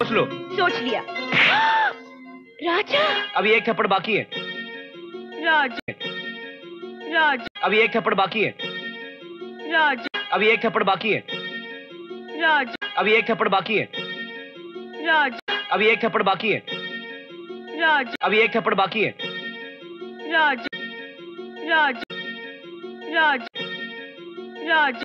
सोच लो। सोच लिया। राजा? अभी एक थप्पड़ बाकी है। राजा राजा अभी एक थप्पड़ बाकी है। राजा अभी एक थप्पड़ बाकी है। राजा अभी एक थप्पड़ बाकी है। राजा अभी एक थप्पड़ बाकी है। राजा अभी एक थप्पड़ बाकी है। राजा राजा राजा राजा